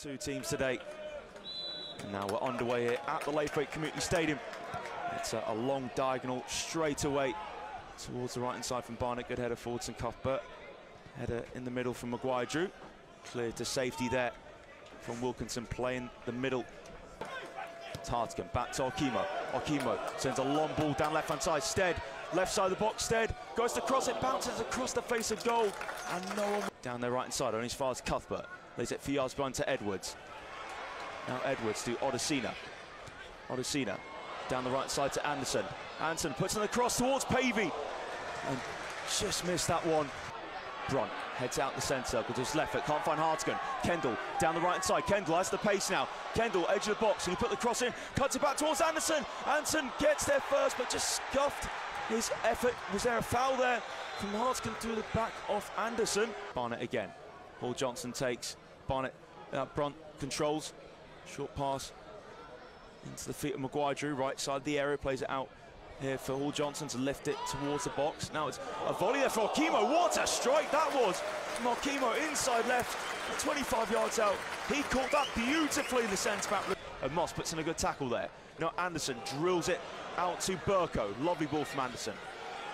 Two teams today. And now we're underway here at the Laithwaite Community Stadium. It's a, a, long diagonal straight away towards the right hand side from Barnet. Good header forwards and Cuthbert. Header in the middle from Maguire Drew. Clear to safety there from Wilkinson playing the middle. It's Tartkin back to Okimo. Okimo sends a long ball down left hand side. Stead, left side of the box. Stead goes to cross it, bounces across the face of goal. And no one down their right hand side, only as far as Cuthbert. Lays it for yards behind to Edwards. Now Edwards to Odesina. Odesina down the right side to Anderson. Anderson puts in the cross towards Pavey. And just missed that one. Brunt heads out the centre circle his left foot, can't find Hartigan. Kendall down the right side. Kendall has the pace now. Kendall, edge of the box, and he put the cross in, cuts it back towards Anderson. Anderson gets there first, but just scuffed his effort. Was there a foul there from Hartigan through the back of Anderson? Barnet again. Hall Johnson takes. Barnet, uh, Brunt controls. Short pass into the feet of Maguire Drew, right side the area, plays it out here for Hall Johnson to lift it towards the box. Now it's a volley there for Okimo. What a strike that was! Okimo inside left, 25 yards out. He caught that beautifully, the centre back. And Moss puts in a good tackle there. Now Anderson drills it out to Burko. Lovely ball from Anderson.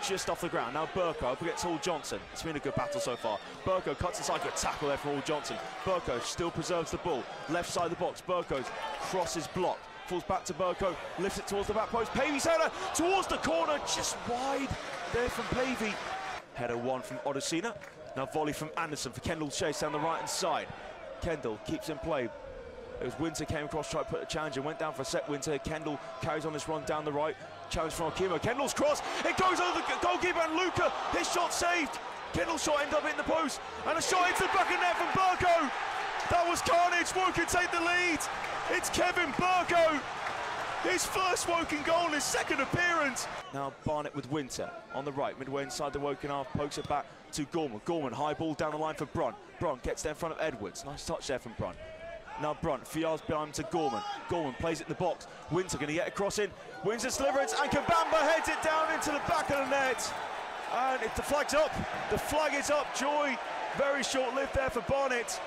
Just off the ground. Now Burko up against Hall Johnson. It's been a good battle so far. Burko cuts inside. Good tackle there from Hall Johnson. Burko still preserves the ball. Left side of the box. Burko's crosses blocked falls back to Burko, lifts it towards the back post. Pavey's header towards the corner, just wide there from Pavey. Header one from Odesina. Now volley from Anderson for Kendall Chase down the right hand side. Kendall keeps in play. It was Winter came across, tried to put a challenge and went down for a set. Winter, Kendall carries on this run down the right. Challenge from Okimo. Kendall's cross, it goes over the goalkeeper and Luca, his shot saved. Kendall's shot ended up in the post and a shot into the back of net from Burko. That was carnage. Woking take the lead. It's Kevin Burko. His first Woking goal, his second appearance. Now Barnet with Winter on the right, midway inside the Woking half, pokes it back to Gorman. Gorman, high ball down the line for Brunt. Brunt gets there in front of Edwards. Nice touch there from Brunt. Now Brunt, Fiar's behind to Gorman. Gorman plays it in the box. Winter going to get a cross in. Winter's deliverance, and Kabamba heads it down into the back of the net. And if the flag's up, the flag is up. Joy, very short lived there for Barnet.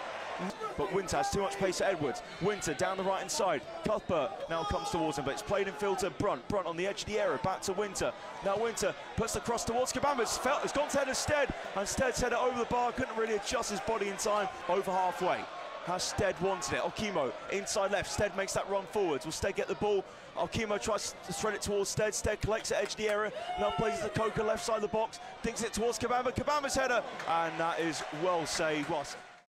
But Winter has too much pace at Edwards. Winter down the right hand side. Cuthbert now comes towards him, but it's played in to Brunt. Brunt on the edge of the area, back to Winter. Now Winter puts the cross towards Kabamba. It's, felt, it's gone to Stead, and Stead's headed over the bar. Couldn't really adjust his body in time. Over halfway. How Stead wanted it. Okimo inside left. Stead makes that run forwards. Will Stead get the ball? Okimo tries to thread it towards Stead. Stead collects it edge the area. Now plays the Coca left side of the box. Thinks it towards Kabamba. Kabamba's header. And that is well saved. Was